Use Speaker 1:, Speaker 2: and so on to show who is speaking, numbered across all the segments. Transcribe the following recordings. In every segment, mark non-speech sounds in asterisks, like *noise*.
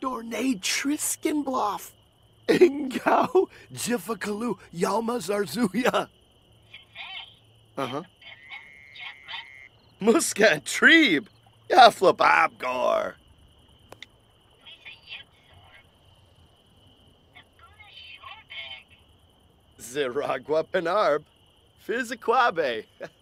Speaker 1: Dornay Triskenbloff, Engau, Jifakalu, Yalma Zarzuya. Uh huh. Muska Treeb, Yaflip Abgor. Ziragua Penarb, Fiziquabe. *laughs*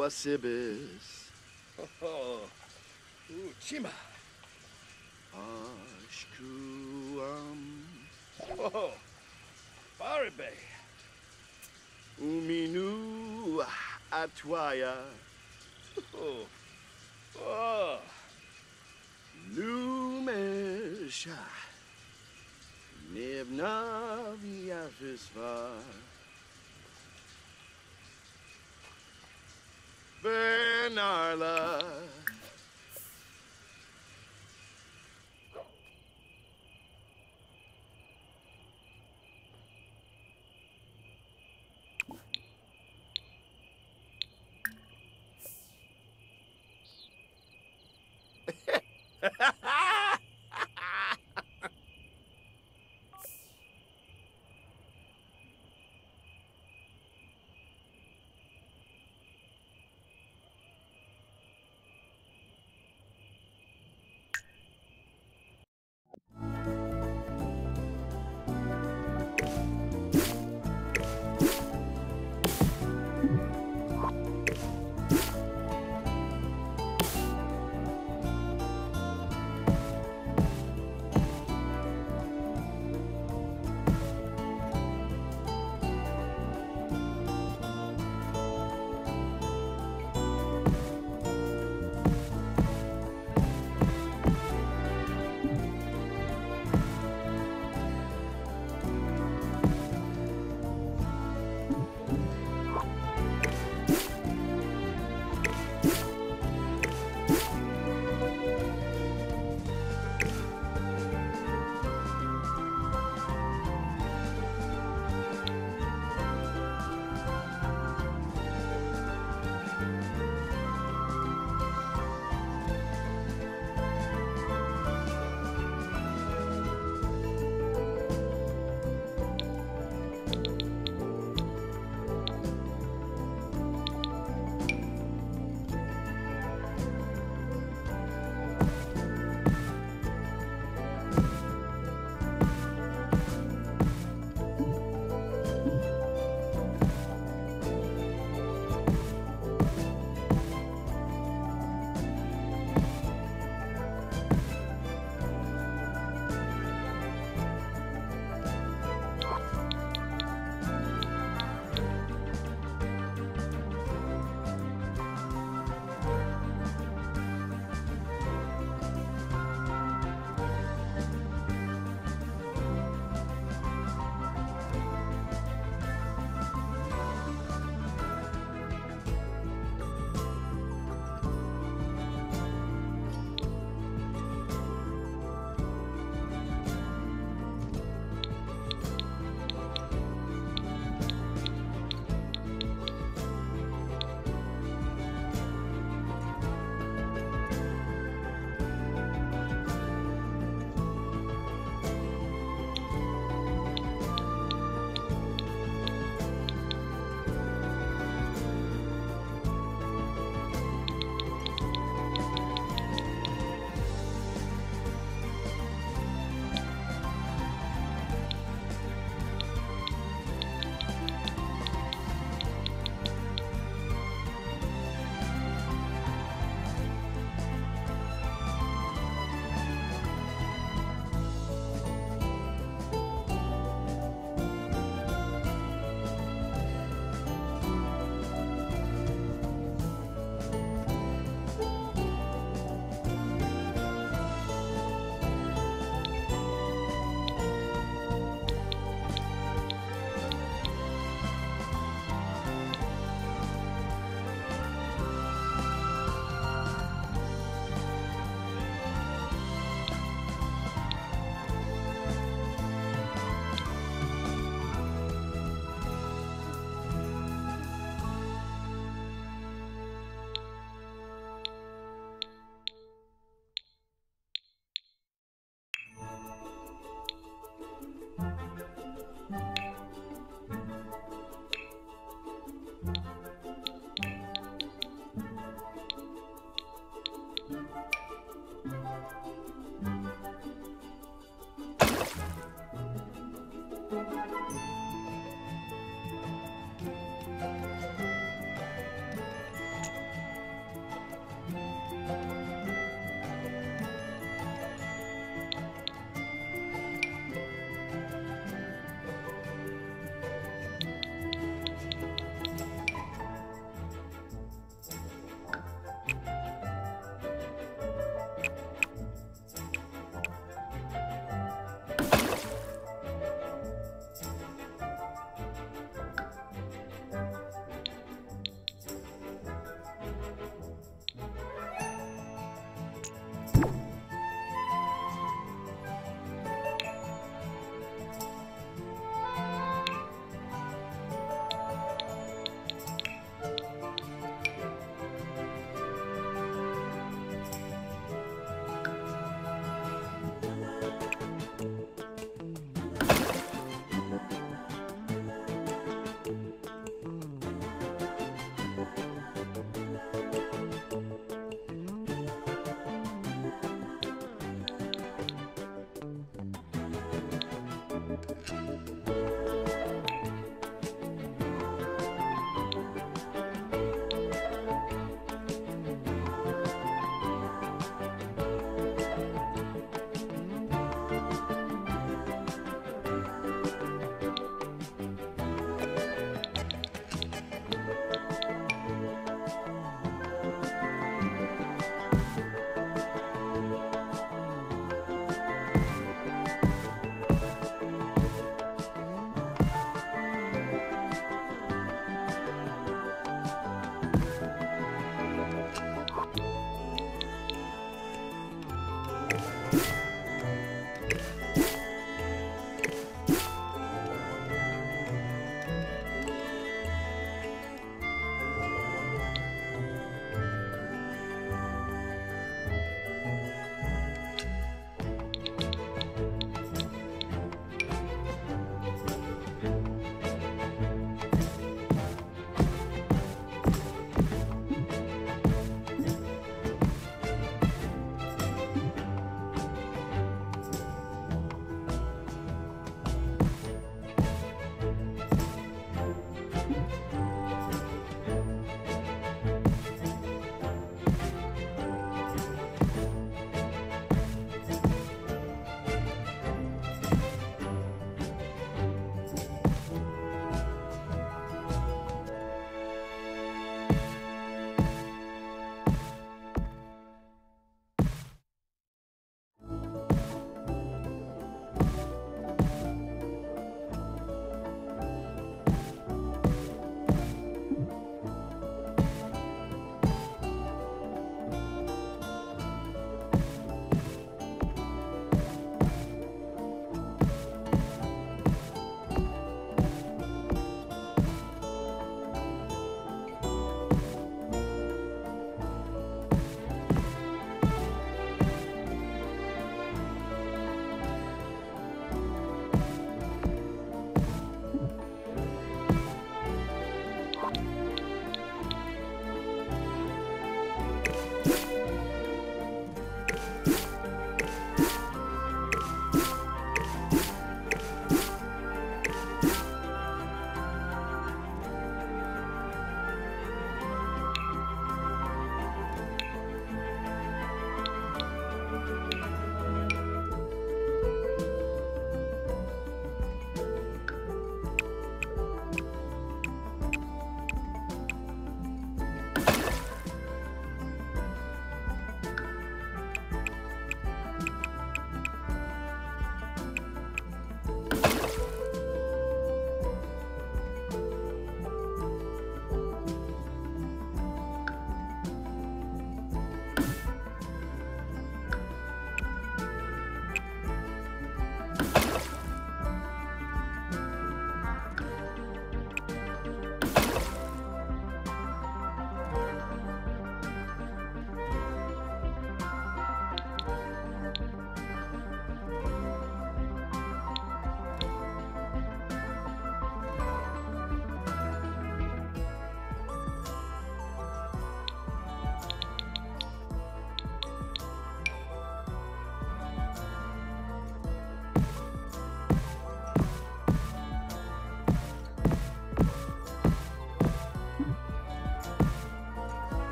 Speaker 1: Wasibis. *laughs*
Speaker 2: Oh, ooh, Chima.
Speaker 1: Ashkuam.
Speaker 2: Oh, Baribe.
Speaker 1: Uminu Atwaya.
Speaker 2: Oh, oh,
Speaker 1: Lumesha. Nibna Viafisva. Bernarla.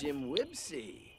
Speaker 1: Jim Wibsey.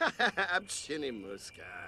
Speaker 1: *laughs* Abchini muska.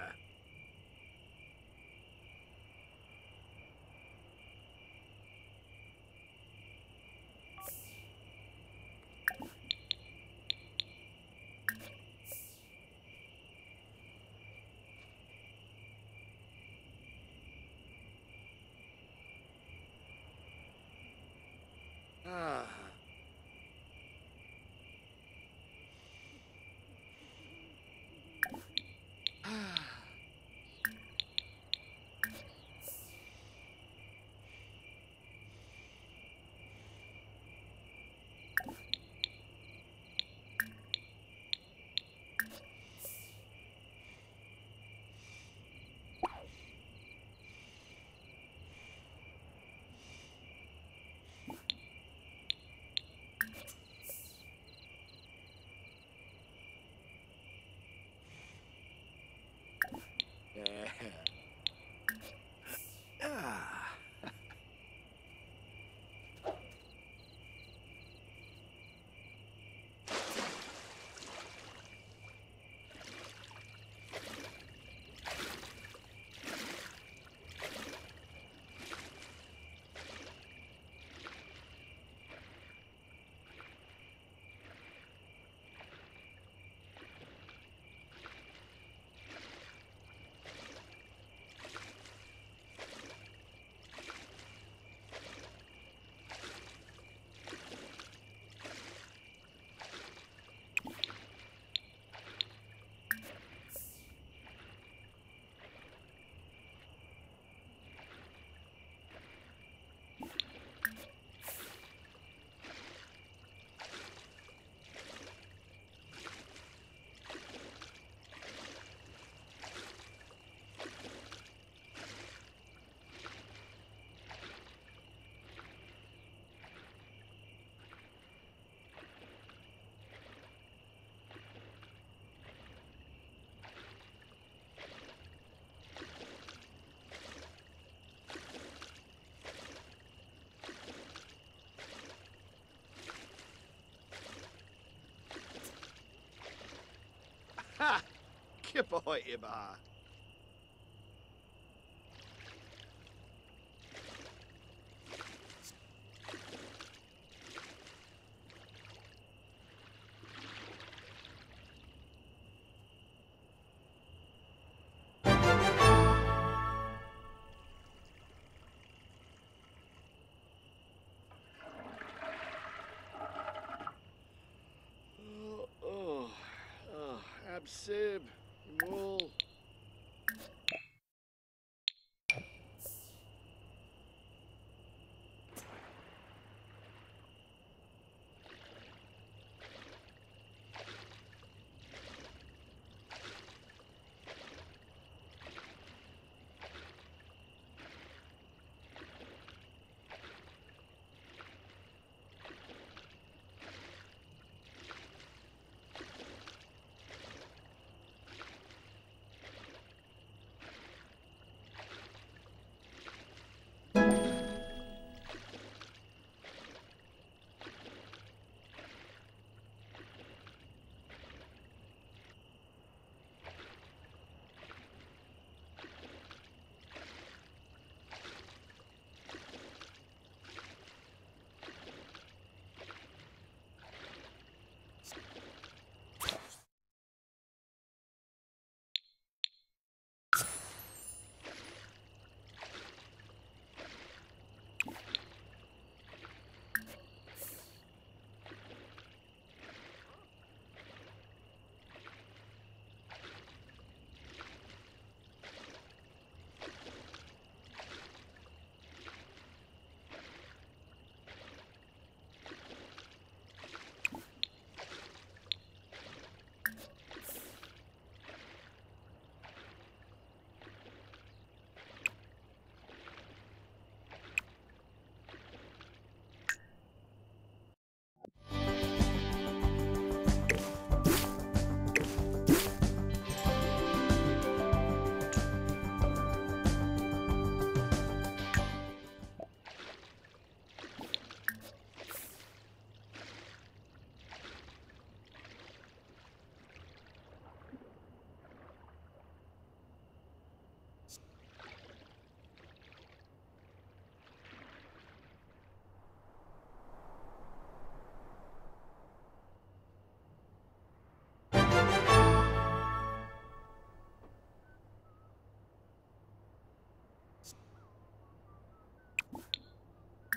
Speaker 1: Ah. Yeah. Ah. *laughs* Ha! Kipoy iba.
Speaker 2: Oh, Absib,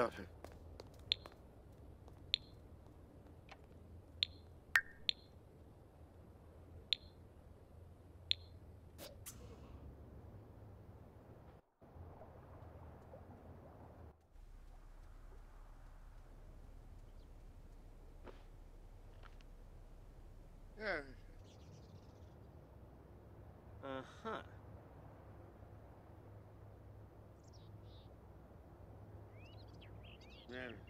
Speaker 1: Yeah.
Speaker 2: Yeah.
Speaker 3: Uh-huh.
Speaker 2: Yeah.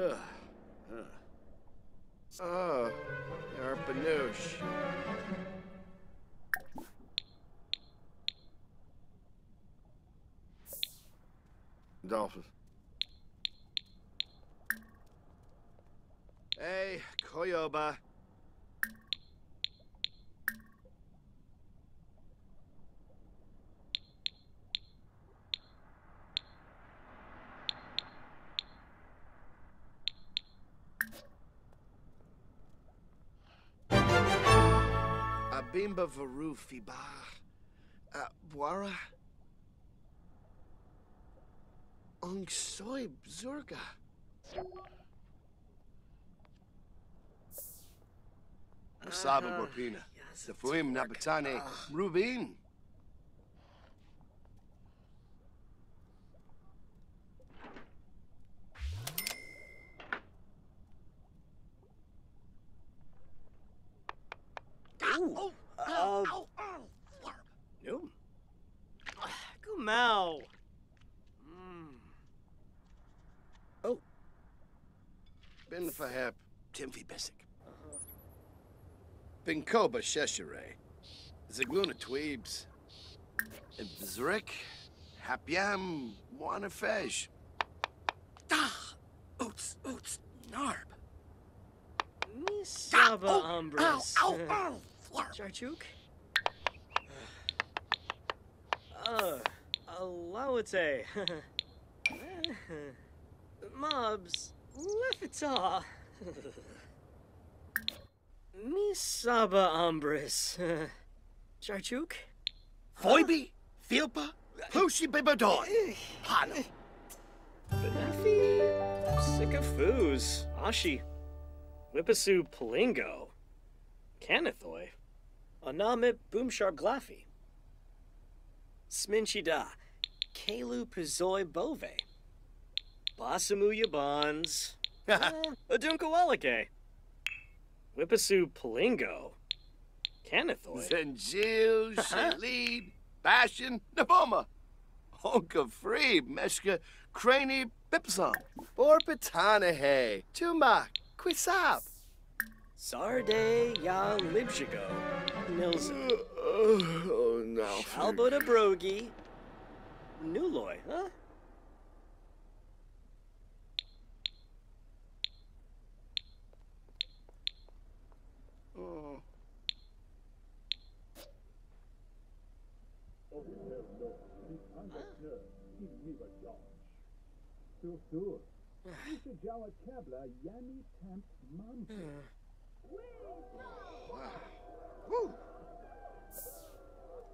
Speaker 1: Ugh. Huh. Oh, Yarpanoosh. Dolphin. Hey, Koyoba. Abimba Varufi Fiba. Uh, Buara. Ong Soy Zurga. Masaba. Borpina.
Speaker 3: Yes,
Speaker 1: Safuim Nabatane Rubin.
Speaker 3: Uh, no. Gumau. Mm. Oh.
Speaker 1: Ben Fahab Timfi Bessic. Binkoba Sheshere. Zagluna Tweebs. Zrik. Hapiam Wanafej.
Speaker 4: Ah! Oots, oots, narb.
Speaker 3: Misaba
Speaker 4: Ow, ow, ow, flarp.
Speaker 3: Charchuk? Uh, Alawate. *laughs* Mobs, Lefita. *laughs* Misaba Umbris. *laughs* Charchuk?
Speaker 1: Foibi. Filpa. Plushi Bibadon. Hana.
Speaker 3: Benefi? Sycophus. Ashi. Whippasu Palingo. Canithoi. Anamit Boomsharp Glaffy. Sminchida. Kalu Pizoi Bove. Basamu Yabons. Adunkawalake. *laughs* Eh, Whippasu Palingo. Canithoi.
Speaker 1: Zenjil, *laughs* Shalid, Bashan, Naboma. Honka Free, Meshka, Craney, Bipsam. Borbitanahe, Tumak, Quisap.
Speaker 3: Sarde ya Libshigo. Nils
Speaker 1: Oh, now.
Speaker 3: Alboda Brogi. Nuloy, huh?
Speaker 1: Oh. *sighs* *sighs* Woo.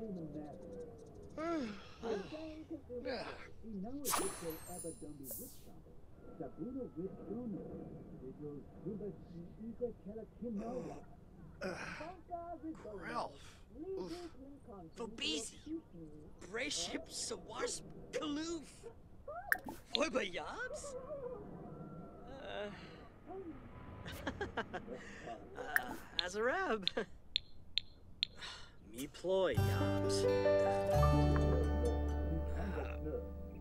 Speaker 1: *sighs* Ralph.
Speaker 3: Fobizi. Brayship Sawars Kaloof. Foiba Yobs? Uh. *laughs* uh, Azarab. *laughs* Me ploy Yobs.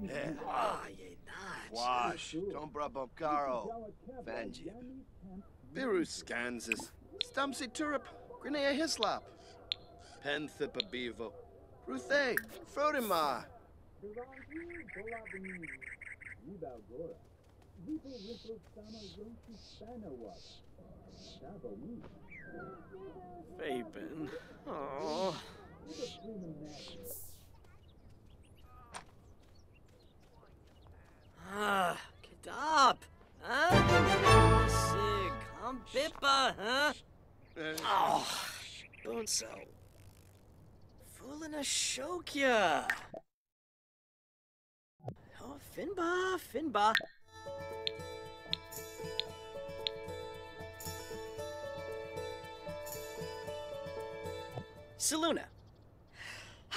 Speaker 1: Yeah.
Speaker 3: Ah, ye not.
Speaker 1: Wash. Tombra Bokaro. Vanji. Virus Skansis. Stumsy Turup. Grenea Hislop. Penthipa Bevo. Ruthe. Frodima.
Speaker 3: Fapin. Oh. Ah, get up. Huh? Sig, I'm Pippa, huh?
Speaker 1: Uh,
Speaker 3: Oh, Boneso. Fooling a Shokya. Finbar, Finbar. Saluna. *sighs*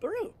Speaker 3: Baru.